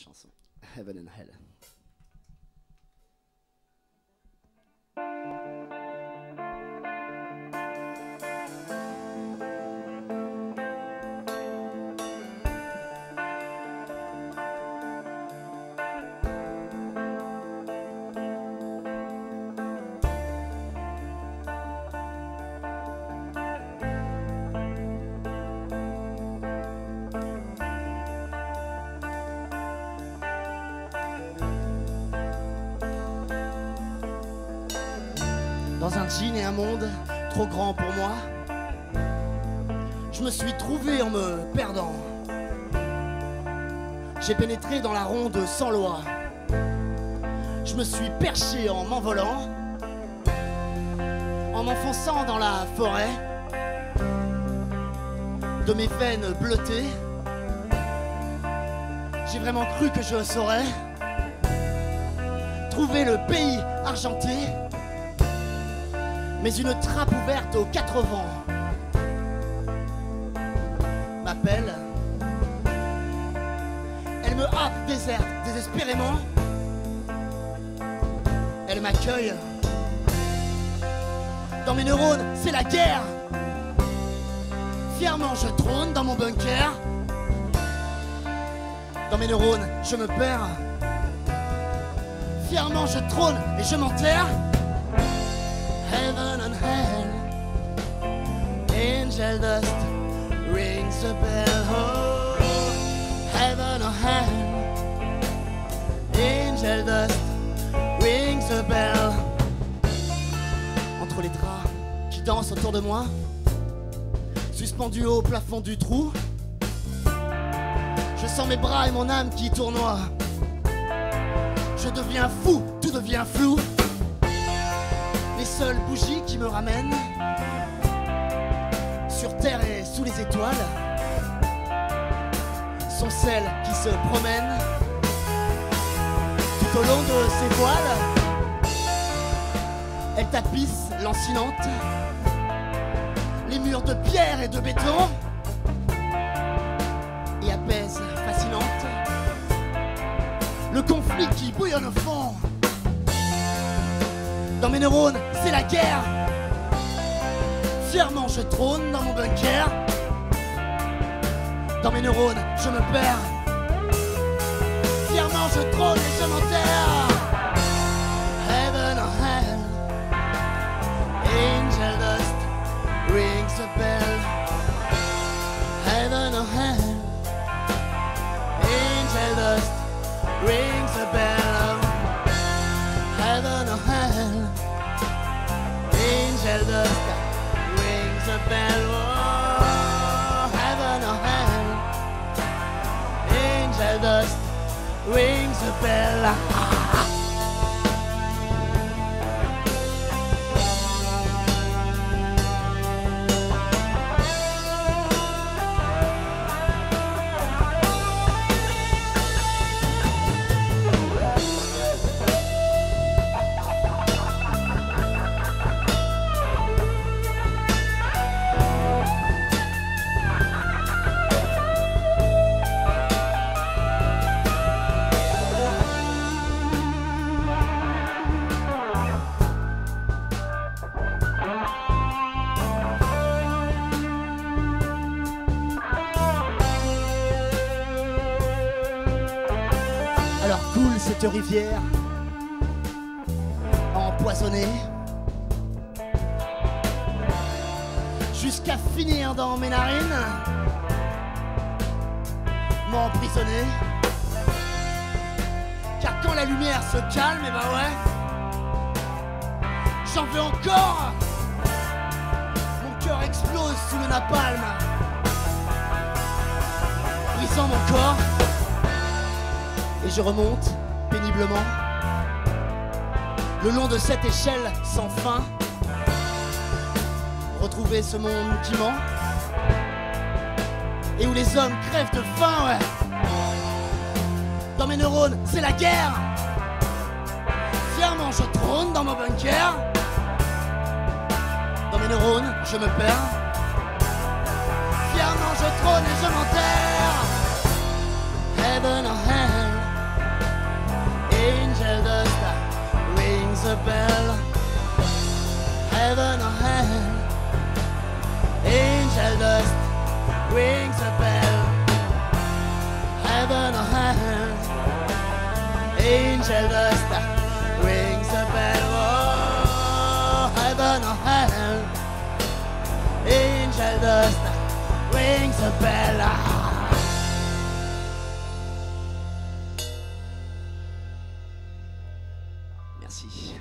chanson. Heaven and Hell. Dans un jean et un monde trop grand pour moi, je me suis trouvé en me perdant. J'ai pénétré dans la ronde sans loi. Je me suis perché en m'envolant, en m'enfonçant dans la forêt, de mes veines bleutées. J'ai vraiment cru que je saurais trouver le pays argenté mais une trappe ouverte aux quatre vents m'appelle. Elle me hâte déserte désespérément. Elle m'accueille. Dans mes neurones, c'est la guerre. Fièrement, je trône dans mon bunker. Dans mes neurones, je me perds. Fièrement, je trône et je m'enterre. Dust rings a bell. Oh, heaven hell, angel dust rings a bell. Entre les draps qui dansent autour de moi, suspendu au plafond du trou, je sens mes bras et mon âme qui tournoient. Je deviens fou, tout devient flou les seules bougies qui me ramènent les étoiles sont celles qui se promènent tout au long de ces voiles. Elles tapissent lancinantes les murs de pierre et de béton et apaisent fascinante le conflit qui bouillonne au fond. Dans mes neurones, c'est la guerre. Fièrement, je trône dans mon bunker. Dans mes neurones, je me perds. Fièrement, je trône et je m'enterre. Heaven or hell, angel dust rings a bell. Heaven or hell, angel dust rings a bell. Heaven or hell, angel dust rings a bell. Rings cette rivière. Empoisonnée jusqu'à finir dans mes narines, m'emprisonner. Car quand la lumière se calme, et bah ouais, j'en veux encore. Mon cœur explose sous le napalm, brisant mon corps. Et je remonte le long de cette échelle sans fin. Retrouver ce monde qui ment et où les hommes crèvent de faim, ouais. Dans mes neurones, c'est la guerre. Fièrement, je trône dans mon bunker. Dans mes neurones, je me perds. Fièrement, je trône et je m'enterre. bell, heaven or hell, angel dust rings a bell, heaven or hell, angel dust rings a bell, oh, heaven or hell, angel dust rings a bell. Oh. 谢谢。